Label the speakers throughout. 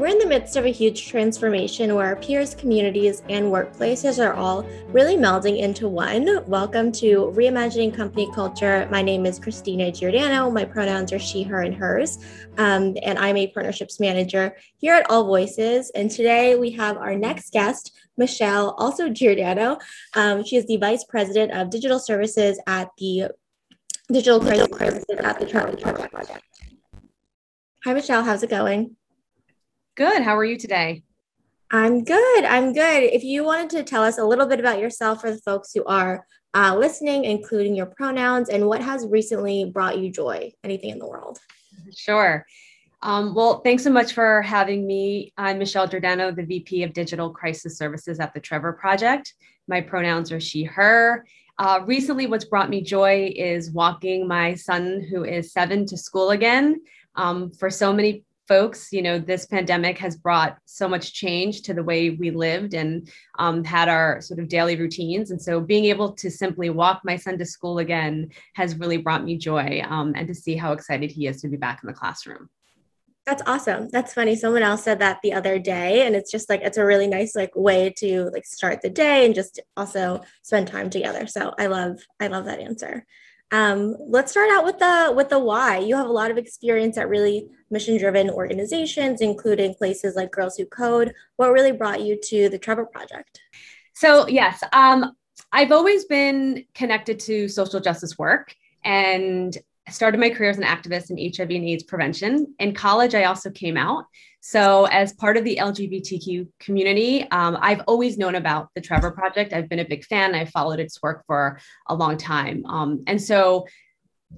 Speaker 1: We're in the midst of a huge transformation where our peers, communities, and workplaces are all really melding into one. Welcome to Reimagining Company Culture. My name is Christina Giordano. My pronouns are she, her, and hers. Um, and I'm a partnerships manager here at All Voices. And today we have our next guest, Michele, also Giordano. Um, she is the Vice President of Digital Services at the Digital Crisis at the Trevor Project. Hi, Michele. How's it going?
Speaker 2: Good. How are you today?
Speaker 1: I'm good. I'm good. If you wanted to tell us a little bit about yourself for the folks who are uh, listening, including your pronouns and what has recently brought you joy, anything in the world.
Speaker 2: Sure. Um, well, thanks so much for having me. I'm Michele Giordano, the VP of Digital Crisis Services at the Trevor Project. My pronouns are she, her. Uh, recently, what's brought me joy is walking my son, who is seven, to school again. Um, for so many folks, you know, this pandemic has brought so much change to the way we lived and um, had our sort of daily routines. And so being able to simply walk my son to school again has really brought me joy um, and to see how excited he is to be back in the classroom.
Speaker 1: That's awesome. That's funny. Someone else said that the other day, and it's just like it's a really nice like way to like start the day and just also spend time together. So I love I love that answer. Um, let's start out with the with the why. You have a lot of experience at really mission driven organizations, including places like Girls Who Code. What really brought you to the Trevor Project?
Speaker 2: So yes, um, I've always been connected to social justice work and started my career as an activist in HIV and AIDS prevention. In college, I also came out. So, as part of the LGBTQ community, um, I've always known about the Trevor Project. I've been a big fan. I've followed its work for a long time. Um, and so,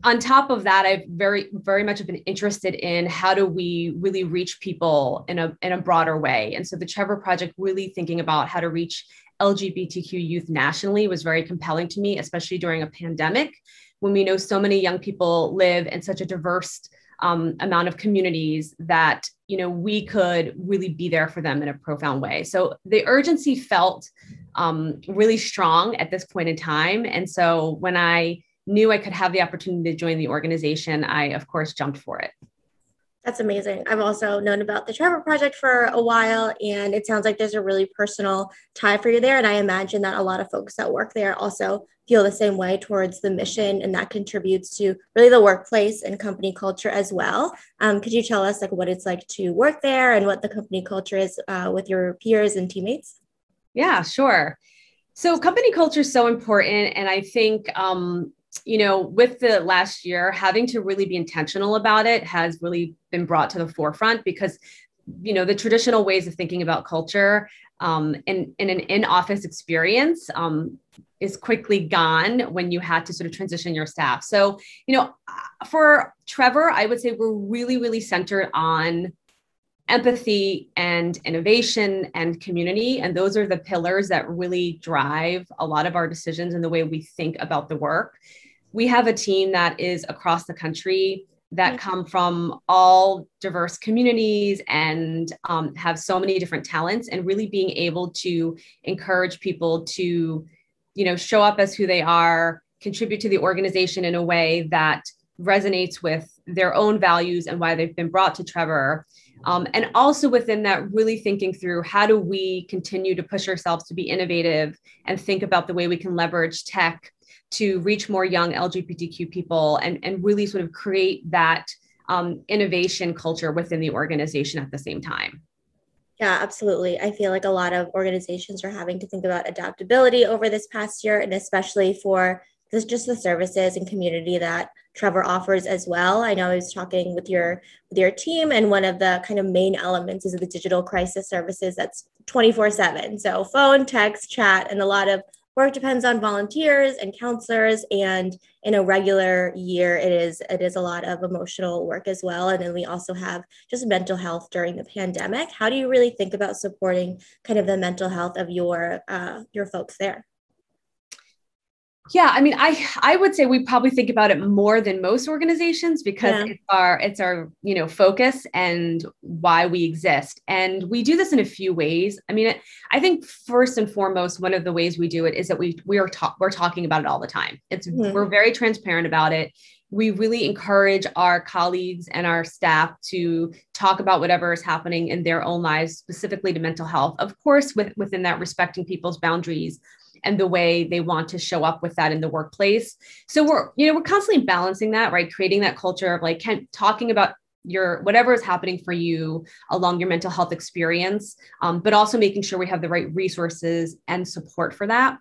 Speaker 2: on top of that, I've very, very much have been interested in how do we really reach people in a, in a broader way. And so, the Trevor Project, really thinking about how to reach LGBTQ youth nationally, was very compelling to me, especially during a pandemic when we know so many young people live in such a diverse um, amount of communities that you know we could really be there for them in a profound way. So the urgency felt um, really strong at this point in time. And so when i knew i could have the opportunity to join the organization i of course jumped for it
Speaker 1: that's amazing. I've also known about the Trevor Project for a while, and it sounds like there's a really personal tie for you there. And I imagine that a lot of folks that work there also feel the same way towards the mission, and that contributes to really the workplace and company culture as well. Um, could you tell us like what it's like to work there and what the company culture is uh, with your peers and teammates?
Speaker 2: Yeah, sure. So company culture is so important, and I think um, you know, with the last year, having to really be intentional about it has really been brought to the forefront because, you know, the traditional ways of thinking about culture um, in, in an in-office experience um, is quickly gone when you had to sort of transition your staff. So, you know, for Trevor, I would say we're really, really centered on empathy and innovation and community. And those are the pillars that really drive a lot of our decisions and the way we think about the work we have a team that is across the country that mm-hmm. come from all diverse communities and um, have so many different talents and really being able to encourage people to you know show up as who they are contribute to the organization in a way that resonates with their own values and why they've been brought to trevor um, and also within that really thinking through how do we continue to push ourselves to be innovative and think about the way we can leverage tech to reach more young LGBTQ people and, and really sort of create that um, innovation culture within the organization at the same time.
Speaker 1: Yeah, absolutely. I feel like a lot of organizations are having to think about adaptability over this past year, and especially for this, just the services and community that Trevor offers as well. I know I was talking with your with your team, and one of the kind of main elements is the digital crisis services that's 24 7. So phone, text, chat, and a lot of work depends on volunteers and counselors and in a regular year it is it is a lot of emotional work as well and then we also have just mental health during the pandemic how do you really think about supporting kind of the mental health of your uh, your folks there
Speaker 2: Yeah, I mean, I I would say we probably think about it more than most organizations because yeah. it's our it's our you know focus and why we exist, and we do this in a few ways. I mean, I think first and foremost, one of the ways we do it is that we we are ta- we're talking about it all the time. It's mm-hmm. we're very transparent about it. We really encourage our colleagues and our staff to talk about whatever is happening in their own lives, specifically to mental health. Of course, with, within that, respecting people's boundaries and the way they want to show up with that in the workplace. So we're, you know, we're constantly balancing that, right? Creating that culture of like can, talking about your whatever is happening for you along your mental health experience, um, but also making sure we have the right resources and support for that.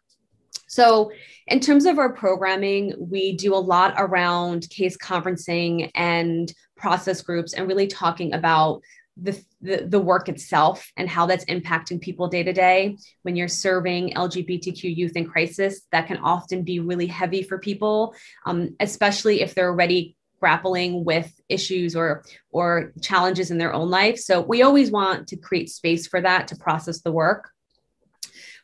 Speaker 2: So, in terms of our programming, we do a lot around case conferencing and process groups and really talking about the, the, the work itself and how that's impacting people day to day. When you're serving LGBTQ youth in crisis, that can often be really heavy for people, um, especially if they're already grappling with issues or or challenges in their own life. So we always want to create space for that to process the work.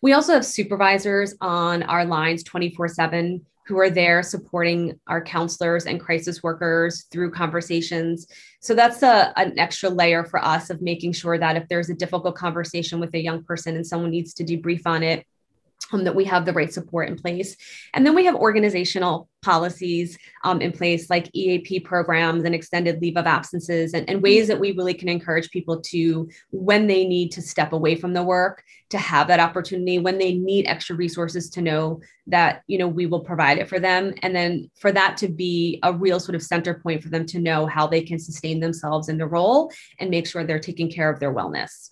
Speaker 2: We also have supervisors on our lines 24 7 who are there supporting our counselors and crisis workers through conversations. So that's a, an extra layer for us of making sure that if there's a difficult conversation with a young person and someone needs to debrief on it, um, that we have the right support in place. And then we have organizational policies um, in place like EAP programs and extended leave of absences and, and, ways that we really can encourage people to, when they need to step away from the work, to have that opportunity, when they need extra resources to know that, you know, we will provide it for them. And then for that to be a real sort of center point for them to know how they can sustain themselves in the role and make sure they're taking care of their wellness.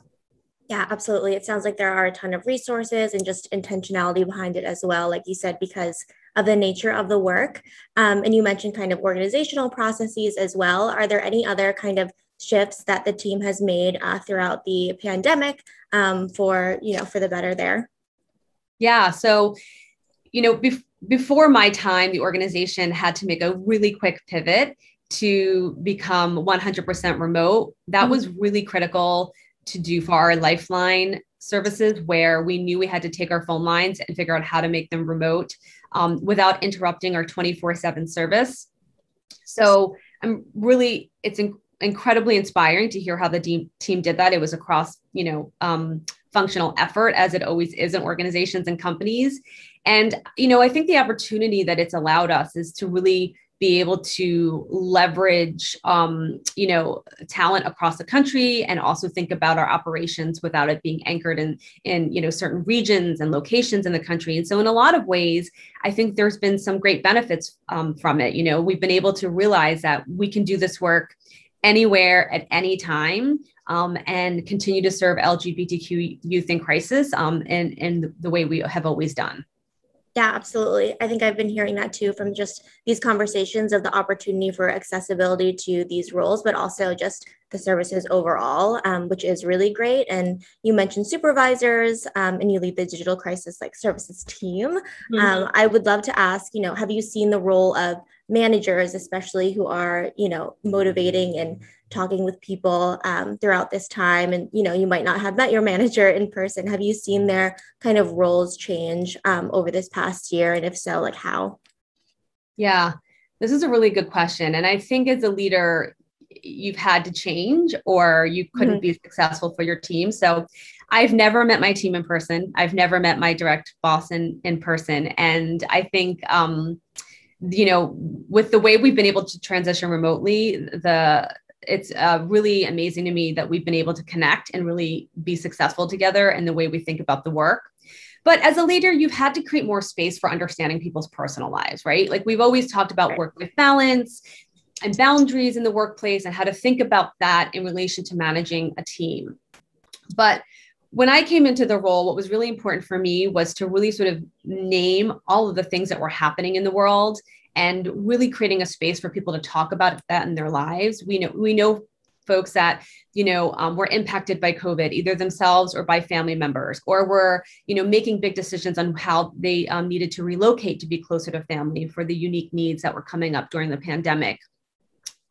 Speaker 1: Yeah, absolutely. It sounds like there are a ton of resources and just intentionality behind it as well, like you said, because of the nature of the work. Um, and you mentioned kind of organizational processes as well. Are there any other kind of shifts that the team has made uh, throughout the pandemic um, for you know for the better there?
Speaker 2: Yeah. So, you know, bef- before my time, the organization had to make a really quick pivot to become 100% remote. That mm-hmm. was really critical to do for our lifeline services where we knew we had to take our phone lines and figure out how to make them remote um, without interrupting our 24 7 service. So I'm really, it's in, incredibly inspiring to hear how the de- team did that. It was across, you know, um, functional effort as it always is in organizations and companies. And, you know, I think the opportunity that it's allowed us is to really be able to leverage um, you know talent across the country and also think about our operations without it being anchored in in you know certain regions and locations in the country. And so in a lot of ways i think there's been some great benefits um, from it. You know we've been able to realize that we can do this work anywhere at any time um, and continue to serve lgbtq youth in crisis um, in, in the way we have always done
Speaker 1: yeah, absolutely. I think I've been hearing that too from just these conversations of the opportunity for accessibility to these roles, but also just the services overall, um, which is really great. And you mentioned supervisors um, and you lead the digital crisis like services team. Mm-hmm. Um, I would love to ask, you know, have you seen the role of managers, especially who are, you know, motivating and talking with people um, throughout this time. And you know you might not have met your manager in person. Have you seen their kind of roles change um, over this past year? And if so like how?
Speaker 2: Yeah this is a really good question. And i think as a leader you've had to change or you couldn't mm-hmm. be successful for your team. So i've never met my team in person. I've never met my direct boss in, in person. And i think um, you know with the way we've been able to transition remotely the it's uh, really amazing to me that we've been able to connect and really be successful together in the way we think about the work. But as a leader, you've had to create more space for understanding people's personal lives, right? Like we've always talked about work life balance and boundaries in the workplace and how to think about that in relation to managing a team. But when I came into the role, what was really important for me was to really sort of name all of the things that were happening in the world and really creating a space for people to talk about that in their lives. We know we know folks that you know um, were impacted by covid either themselves or by family members or were you know making big decisions on how they um, needed to relocate to be closer to family for the unique needs that were coming up during the pandemic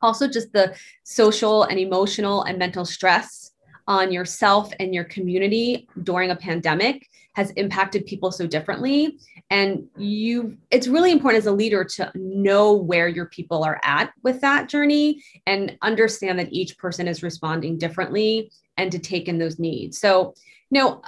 Speaker 2: also just the social and emotional and mental stress on yourself and your community during a pandemic has impacted people so differently and you it's really important as a leader to know where your people are at with that journey and understand that each person is responding differently and to take in those needs so you know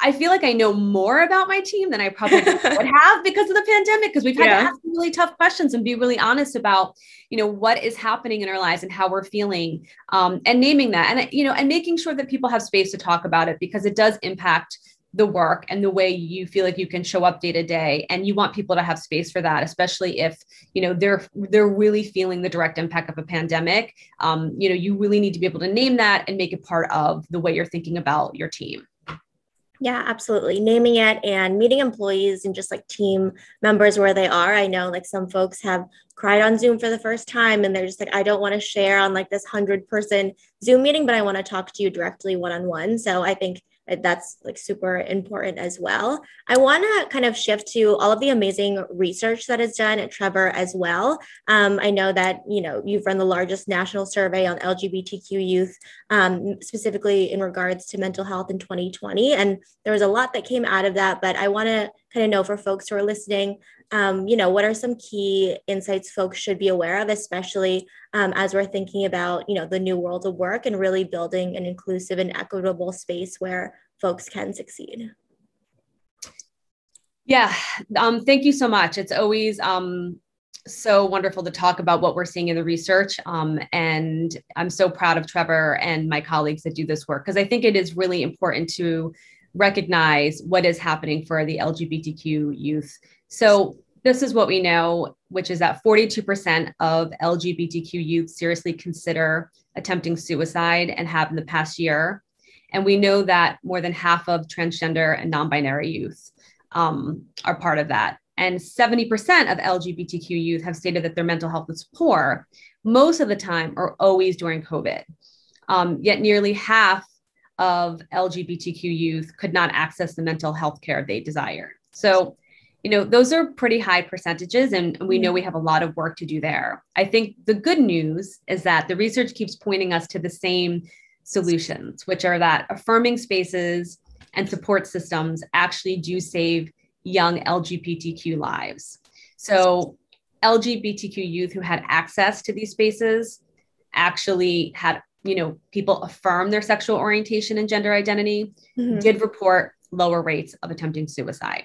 Speaker 2: I feel like I know more about my team than I probably would have because of the pandemic, because we've had yeah. to ask really tough questions and be really honest about, you know, what is happening in our lives and how we're feeling, um, and naming that, and you know, and making sure that people have space to talk about it because it does impact the work and the way you feel like you can show up day to day and you want people to have space for that especially if you know they're they're really feeling the direct impact of a pandemic um, you know you really need to be able to name that and make it part of the way you're thinking about your team
Speaker 1: yeah, absolutely. Naming it and meeting employees and just like team members where they are. I know like some folks have cried on Zoom for the first time and they're just like, I don't want to share on like this 100 person Zoom meeting, but I want to talk to you directly one on one. So I think that's like super important as well. I want to kind of shift to all of the amazing research that is done at Trevor as well. Um, I know that you know you've run the largest national survey on LGBTQ youth, um, specifically in regards to mental health in 2020, and there was a lot that came out of that. But I want to kind of know for folks who are listening, um, you know, what are some key insights folks should be aware of, especially um, as we're thinking about, you know, the new world of work and really building an inclusive and equitable space where folks can succeed.
Speaker 2: Yeah, um, thank you so much. It's always um, so wonderful to talk about what we're seeing in the research. Um, and I'm so proud of Trevor and my colleagues that do this work because I think it is really important to recognize what is happening for the LGBTQ youth. So, this is what we know, which is that 42% of LGBTQ youth seriously consider attempting suicide and have in the past year. And we know that more than half of transgender and non binary youth um, are part of that. And 70% of LGBTQ youth have stated that their mental health is poor, most of the time or always during COVID. Um, yet nearly half of LGBTQ youth could not access the mental health care they desire. So, you know, those are pretty high percentages, and we know mm-hmm. we have a lot of work to do there. I think the good news is that the research keeps pointing us to the same solutions, which are that affirming spaces and support systems actually do save young LGBTQ lives. So, LGBTQ youth who had access to these spaces actually had you know, people affirm their sexual orientation and gender identity, mm-hmm. did report lower rates of attempting suicide.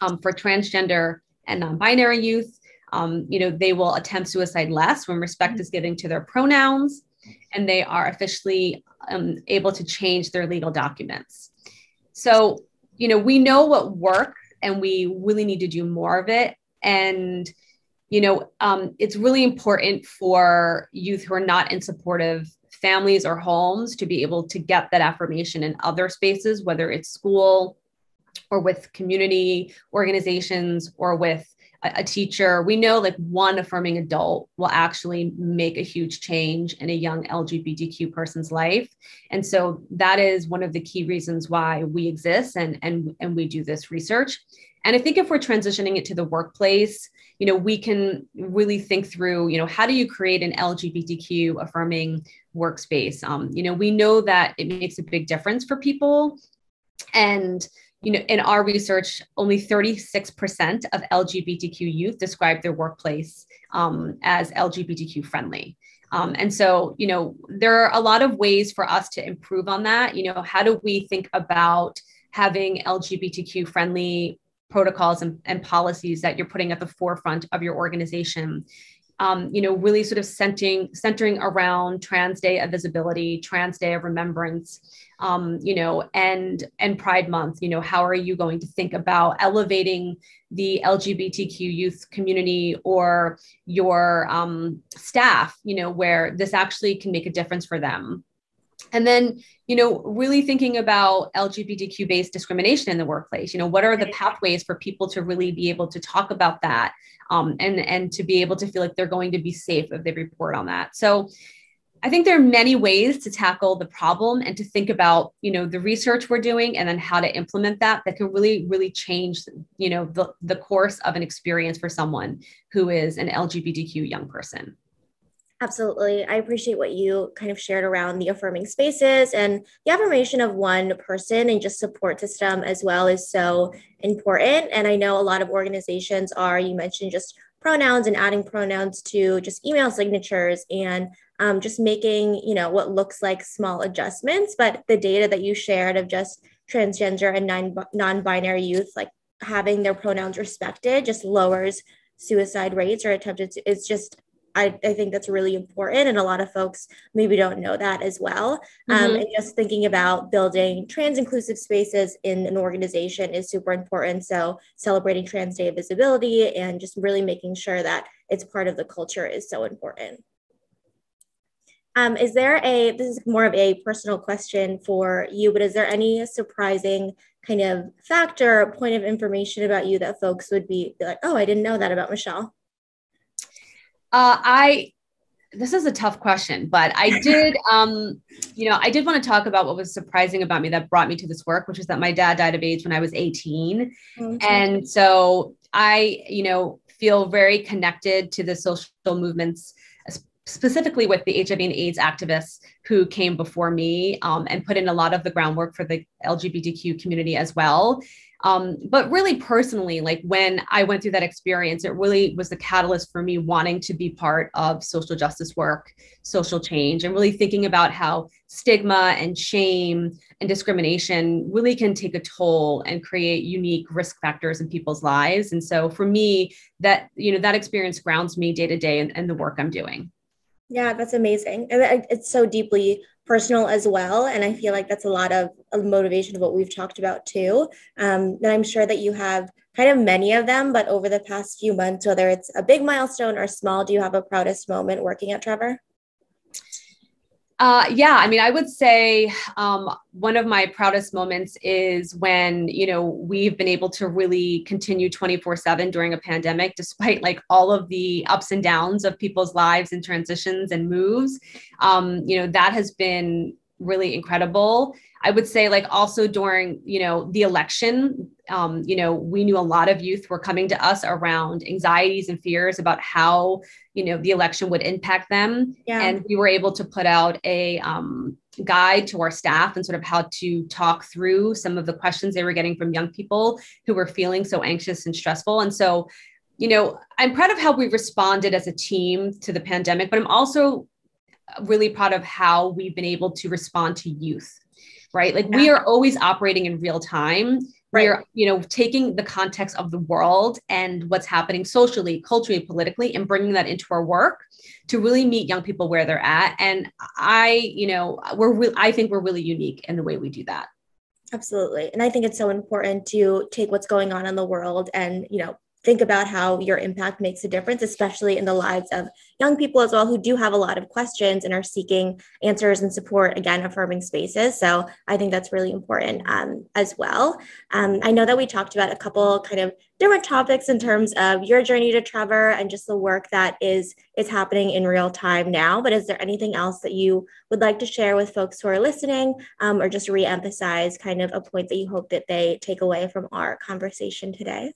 Speaker 2: Um, for transgender and non-binary youth, um, you know, they will attempt suicide less when respect is given to their pronouns, and they are officially um, able to change their legal documents. So, you know, we know what works, and we really need to do more of it. And you know, um, it's really important for youth who are not in supportive families or homes to be able to get that affirmation in other spaces, whether it's school or with community organizations or with a, teacher. We know like one affirming adult will actually make a huge change in a young LGBTQ person's life. And so that is one of the key reasons why we exist and, and, and we do this research. And I think if we're transitioning it to the workplace, you know, we can really think through, you know, how do you create an LGBTQ affirming workspace? Um, you know, we know that it makes a big difference for people. And, you know, in our research, only 36% of LGBTQ youth describe their workplace um, as LGBTQ friendly. Um, and so, you know, there are a lot of ways for us to improve on that. You know, how do we think about having LGBTQ friendly protocols and, and policies that you're putting at the forefront of your organization um, you know, really sort of centering centering around Trans Day of Visibility, Trans Day of Remembrance, um, you know, and and Pride Month. You know, how are you going to think about elevating the LGBTQ youth community or your um, staff? You know, where this actually can make a difference for them and then you know really thinking about lgbtq based discrimination in the workplace you know what are the pathways for people to really be able to talk about that um, and and to be able to feel like they're going to be safe if they report on that. So i think there are many ways to tackle the problem and to think about you know the research we're doing and then how to implement that that can really really change you know the, the course of an experience for someone who is an lgbtq young person
Speaker 1: Absolutely. I appreciate what you kind of shared around the affirming spaces and the affirmation of one person and just support system as well is so important. And I know a lot of organizations are, you mentioned just pronouns and adding pronouns to just email signatures and um, just making, you know, what looks like small adjustments. But the data that you shared of just transgender and non-binary youth, like having their pronouns respected just lowers suicide rates or attempted to, it's just I, I think that's really important. And a lot of folks maybe don't know that as well. Um, mm-hmm. Um, and just thinking about building trans inclusive spaces in an organization is super important. So, celebrating Trans Day of Visibility and just really making sure that it's part of the culture is so important. Um, is there a, this is more of a personal question for you, but is there any surprising kind of factor, point of information about you that folks would be like, oh, I didn't know that about Michele?
Speaker 2: Uh, I this is a tough question, but I did, um, you know, I did want to talk about what was surprising about me that brought me to this work, which is that my dad died of AIDS when I was 18. Mm-hmm. And so I, you know, feel very connected to the social movements, specifically with the HIV and AIDS activists who came before me um, and put in a lot of the groundwork for the LGBTQ community as well. Um, but really personally, like when I went through that experience, it really was the catalyst for me wanting to be part of social justice work, social change, and really thinking about how stigma and shame and discrimination really can take a toll and create unique risk factors in people's lives. And so for me, that, you know, that experience grounds me day to day and the work I'm doing.
Speaker 1: Yeah, that's amazing. And it's so deeply personal as well. And I feel like that's a lot of, motivation of what we've talked about too. Um, and I'm sure that you have kind of many of them, but over the past few months, whether it's a big milestone or small, do you have a proudest moment working at Trevor?
Speaker 2: Uh, yeah, I mean, I would say um, one of my proudest moments is when you know we've been able to really continue 24 7 during a pandemic despite like all of the ups and downs of people's lives and transitions and moves. Um, you know that has been really incredible. I would say like also during, you know, the election, um, you know, we knew a lot of youth were coming to us around anxieties and fears about how, you know, the election would impact them. Yeah. And we were able to put out a um, guide to our staff and sort of how to talk through some of the questions they were getting from young people who were feeling so anxious and stressful. And so, you know, I'm proud of how we responded as a team to the pandemic, but I'm also really proud of how we've been able to respond to youth right? Like yeah. we are always operating in real time. Right. We're, you know, taking the context of the world and what's happening socially, culturally, politically, and bringing that into our work to really meet young people where they're at. And I, you know, we're, re- I think we're really unique in the way we do that.
Speaker 1: Absolutely. And I think it's so important to take what's going on in the world and, you know, think about how your impact makes a difference, especially in the lives of young people as well who do have a lot of questions and are seeking answers and support, again, affirming spaces. So I think that's really important um, as well. Um, I know that we talked about a couple kind of different topics in terms of your journey to Trevor and just the work that is is happening in real time now. But is there anything else that you would like to share with folks who are listening um, or just reemphasize kind of a point that you hope that they take away from our conversation today?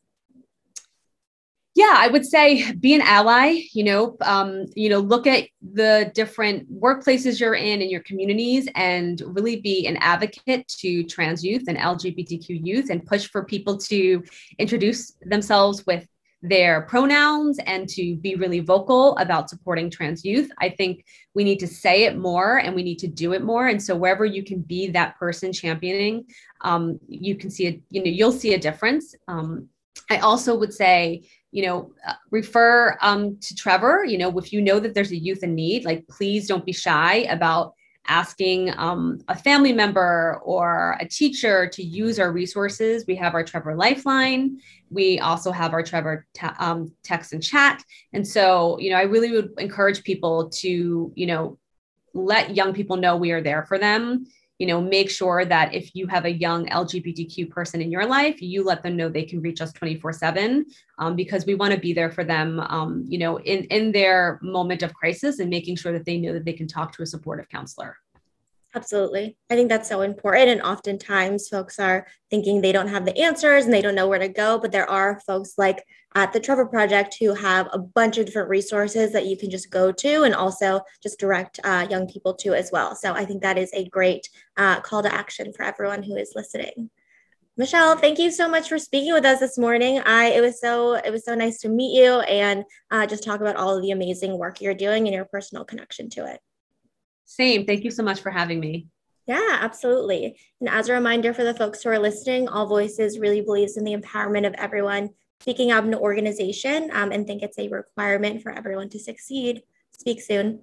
Speaker 2: Yeah i would say be an ally you know um, you know look at the different workplaces you're in in your communities and really be an advocate to trans youth and lgbtq youth and push for people to introduce themselves with their pronouns and to be really vocal about supporting trans youth. I think we need to say it more and we need to do it more. And so wherever you can be that person championing um, you can see a you know you'll see a difference. Um, i also would say you know, uh, refer um, to Trevor. You know, if you know that there's a youth in need, like please don't be shy about asking um, a family member or a teacher to use our resources. We have our Trevor Lifeline. We also have our Trevor te- um, text and chat. And so, you know, I really would encourage people to, you know, let young people know we are there for them you know make sure that if you have a young lgbtq person in your life you let them know they can reach us 24 7 um, because we want to be there for them um, you know in in their moment of crisis and making sure that they know that they can talk to a supportive counselor
Speaker 1: Absolutely. I think that's so important. And oftentimes folks are thinking they don't have the answers and they don't know where to go. But there are folks like at the Trevor Project who have a bunch of different resources that you can just go to and also just direct uh, young people to as well. So I think that is a great uh, call to action for everyone who is listening. Michele, thank you so much for speaking with us this morning. I it was so it was so nice to meet you and uh, just talk about all of the amazing work you're doing and your personal connection to it.
Speaker 2: Same. Thank you so much for having me.
Speaker 1: Yeah, absolutely. And as a reminder for the folks who are listening, All Voices really believes in the empowerment of everyone speaking out in an organization um, and think it's a requirement for everyone to succeed. Speak soon.